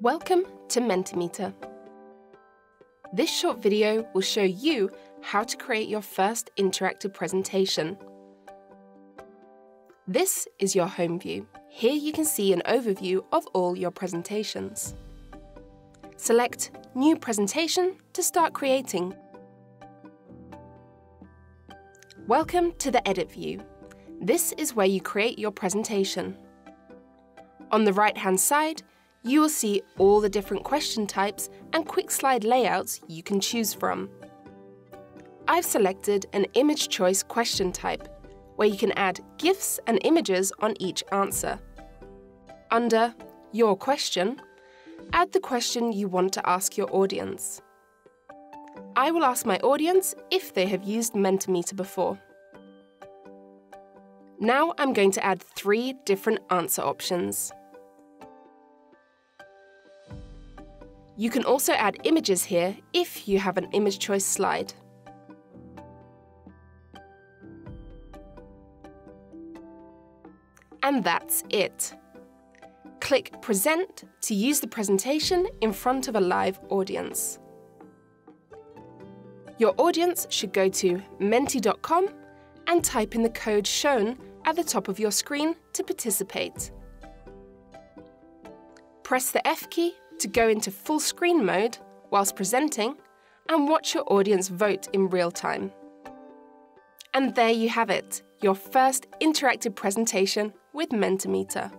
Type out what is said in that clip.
Welcome to Mentimeter. This short video will show you how to create your first interactive presentation. This is your home view. Here you can see an overview of all your presentations. Select New Presentation to start creating. Welcome to the Edit view. This is where you create your presentation. On the right-hand side, you will see all the different question types and quick slide layouts you can choose from. I've selected an image choice question type, where you can add GIFs and images on each answer. Under Your Question, add the question you want to ask your audience. I will ask my audience if they have used Mentimeter before. Now I'm going to add three different answer options. You can also add images here if you have an image choice slide. And that's it. Click Present to use the presentation in front of a live audience. Your audience should go to menti.com and type in the code shown at the top of your screen to participate. Press the F key to go into full screen mode whilst presenting and watch your audience vote in real time. And there you have it, your first interactive presentation with Mentimeter.